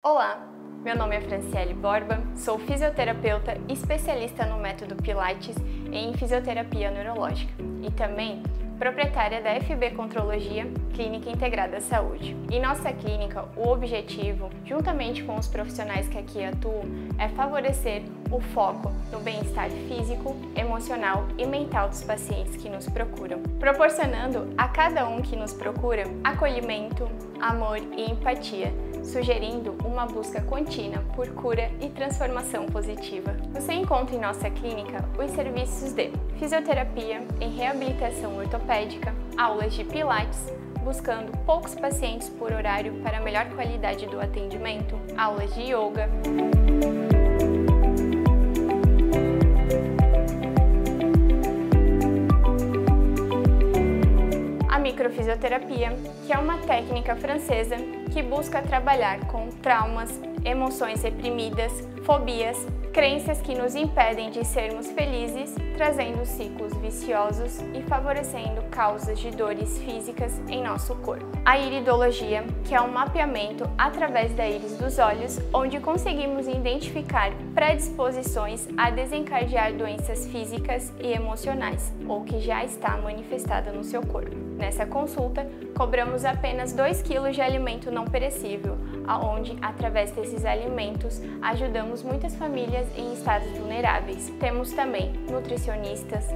Olá, meu nome é Franciele Borba, sou fisioterapeuta especialista no método Pilates em fisioterapia neurológica e também proprietária da FB Contrologia Clínica Integrada Saúde. Em nossa clínica, o objetivo, juntamente com os profissionais que aqui atuam, é favorecer o foco no bem-estar físico, emocional e mental dos pacientes que nos procuram, proporcionando a cada um que nos procura acolhimento, amor e empatia, sugerindo uma busca contínua por cura e transformação positiva. Você encontra em nossa clínica os serviços de fisioterapia e reabilitação ortopédica, aulas de pilates, buscando poucos pacientes por horário para melhor qualidade do atendimento, aulas de yoga, microfisioterapia, que é uma técnica francesa que busca trabalhar com traumas, emoções reprimidas, fobias, crenças que nos impedem de sermos felizes, trazendo ciclos viciosos e favorecendo causas de dores físicas em nosso corpo. A iridologia, que é um mapeamento através da íris dos olhos, onde conseguimos identificar predisposições a desencadear doenças físicas e emocionais, ou que já está manifestada no seu corpo. Nessa consulta, cobramos apenas 2 kg de alimento não perecível, aonde, através desses alimentos, ajudamos muitas famílias em estados vulneráveis. Temos também nutricionistas,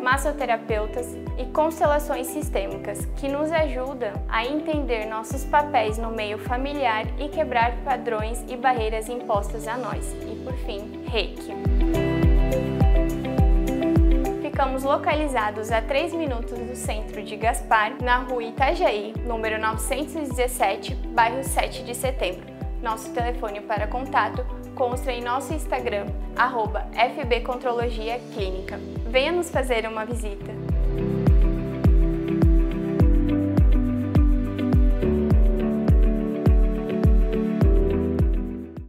massoterapeutas e constelações sistêmicas, que nos ajudam a entender nossos papéis no meio familiar e quebrar padrões e barreiras impostas a nós. E por fim, Reiki. Ficamos localizados a 3 minutos do centro de Gaspar, na rua Itajaí, número 917, bairro 7 de setembro. Nosso telefone para contato consta em nosso Instagram, arroba Clínica. Venha nos fazer uma visita.